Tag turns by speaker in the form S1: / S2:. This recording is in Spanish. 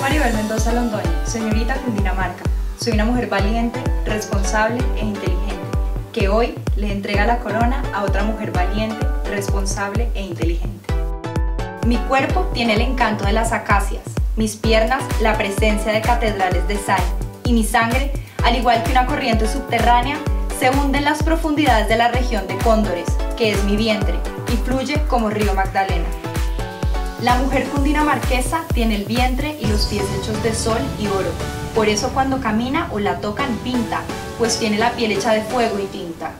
S1: Maribel Mendoza Londoño, señorita Cundinamarca. Soy una mujer valiente, responsable e inteligente, que hoy le entrega la corona a otra mujer valiente, responsable e inteligente. Mi cuerpo tiene el encanto de las acacias, mis piernas la presencia de catedrales de sal y mi sangre, al igual que una corriente subterránea, se hunde en las profundidades de la región de Cóndores, que es mi vientre, y fluye como río Magdalena. La mujer cundinamarquesa tiene el vientre y los pies hechos de sol y oro. Por eso cuando camina o la tocan pinta, pues tiene la piel hecha de fuego y tinta.